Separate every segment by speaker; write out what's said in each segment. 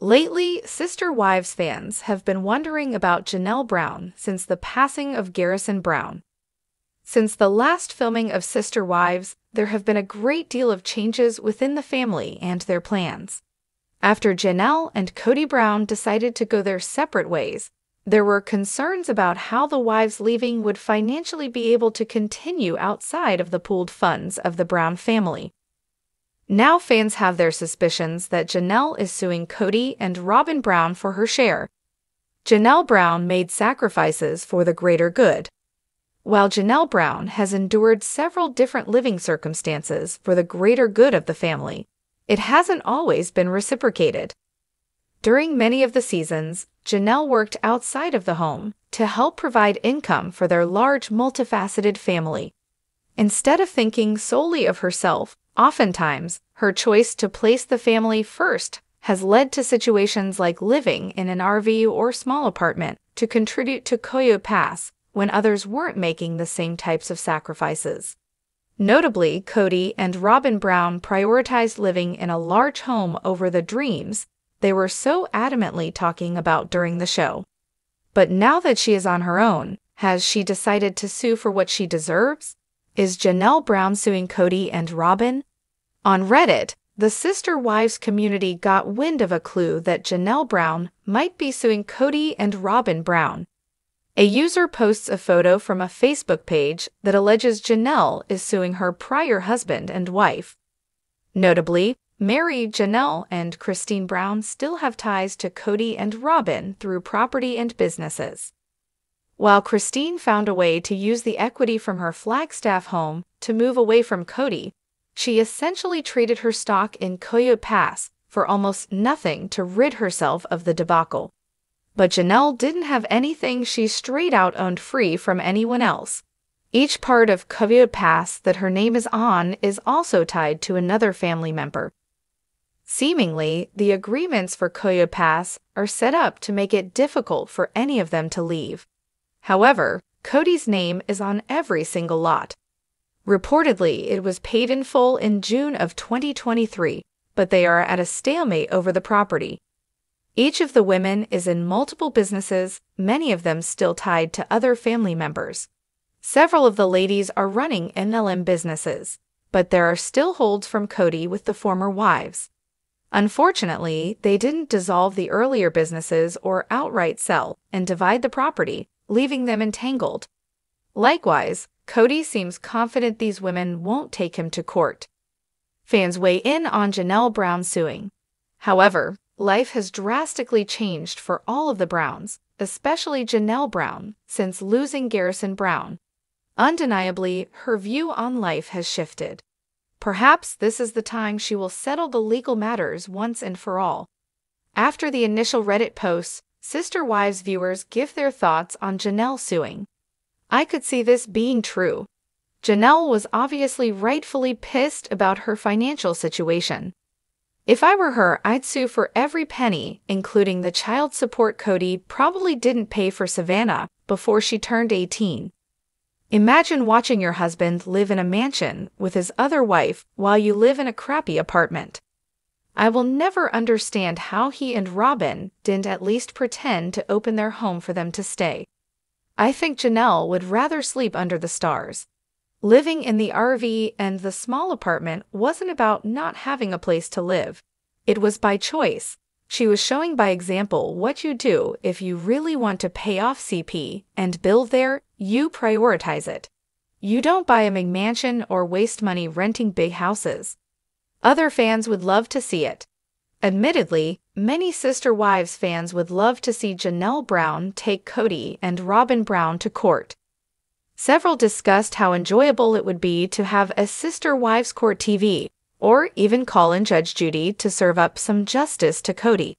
Speaker 1: Lately, Sister Wives fans have been wondering about Janelle Brown since the passing of Garrison Brown. Since the last filming of Sister Wives, there have been a great deal of changes within the family and their plans. After Janelle and Kody Brown decided to go their separate ways, there were concerns about how the wives leaving would financially be able to continue outside of the pooled funds of the Brown family. Now fans have their suspicions that Janelle is suing Kody and Robyn Brown for her share. Janelle Brown made sacrifices for the greater good. While Janelle Brown has endured several different living circumstances for the greater good of the family, it hasn't always been reciprocated. During many of the seasons, Janelle worked outside of the home to help provide income for their large multifaceted family. Instead of thinking solely of herself, oftentimes her choice to place the family first has led to situations like living in an RV or small apartment to contribute to Coyote Pass when others weren't making the same types of sacrifices. Notably, Kody and Robyn Brown prioritized living in a large home over the dreams they were so adamantly talking about during the show. But now that she is on her own, has she decided to sue for what she deserves? Is Janelle Brown suing Kody and Robyn? On Reddit, the Sister Wives community got wind of a clue that Janelle Brown might be suing Kody and Robyn Brown. A user posts a photo from a Facebook page that alleges Janelle is suing her prior husband and wife. Notably, Meri, Janelle, and Christine Brown still have ties to Kody and Robyn through property and businesses. While Christine found a way to use the equity from her Flagstaff home to move away from Kody, she essentially traded her stock in Coyote Pass for almost nothing to rid herself of the debacle. But Janelle didn't have anything she straight out owned free from anyone else. Each part of Coyote Pass that her name is on is also tied to another family member. Seemingly, the agreements for Coyote Pass are set up to make it difficult for any of them to leave. However, Kody's name is on every single lot. Reportedly, it was paid in full in June of 2023, but they are at a stalemate over the property. Each of the women is in multiple businesses, many of them still tied to other family members. Several of the ladies are running MLM businesses, but there are still holds from Kody with the former wives. Unfortunately, they didn't dissolve the earlier businesses or outright sell and divide the property, leaving them entangled. Likewise, Kody seems confident these women won't take him to court. Fans weigh in on Janelle Brown suing. However, life has drastically changed for all of the Browns, especially Janelle Brown, since losing Garrison Brown. Undeniably, her view on life has shifted. Perhaps this is the time she will settle the legal matters once and for all. After the initial Reddit posts, Sister Wives viewers give their thoughts on Janelle suing. I could see this being true. Janelle was obviously rightfully pissed about her financial situation. If I were her, I'd sue for every penny, including the child support Kody probably didn't pay for Savannah before she turned 18. Imagine watching your husband live in a mansion with his other wife while you live in a crappy apartment. I will never understand how he and Robyn didn't at least pretend to open their home for them to stay. I think Janelle would rather sleep under the stars. Living in the RV and the small apartment wasn't about not having a place to live. It was by choice. She was showing by example what you do if you really want to pay off CP and build there, you prioritize it. You don't buy a McMansion or waste money renting big houses. Other fans would love to see it. Admittedly, many Sister Wives fans would love to see Janelle Brown take Kody and Robyn Brown to court. Several discussed how enjoyable it would be to have a Sister Wives Court TV or even call in Judge Judy to serve up some justice to Kody.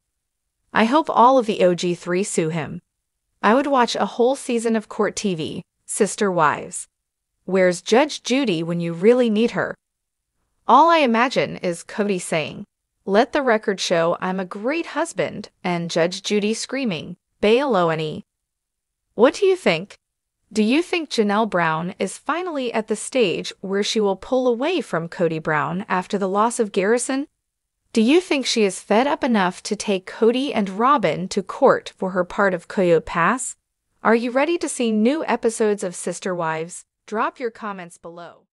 Speaker 1: I hope all of the OG3 sue him. I would watch a whole season of court TV, Sister Wives. Where's Judge Judy when you really need her? All I imagine is Kody saying, Let the record show I'm a great husband, and Judge Judy screaming, Bailowany. What do you think? Do you think Janelle Brown is finally at the stage where she will pull away from Kody Brown after the loss of Garrison? Do you think she is fed up enough to take Kody and Robyn to court for her part of Coyote Pass? Are you ready to see new episodes of Sister Wives? Drop your comments below.